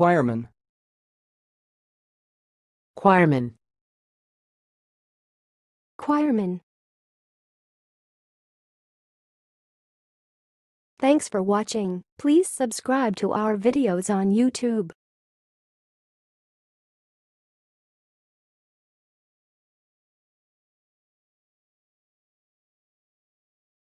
Choirman. Choirman. Choirman. Thanks for watching. Please subscribe to our videos on YouTube.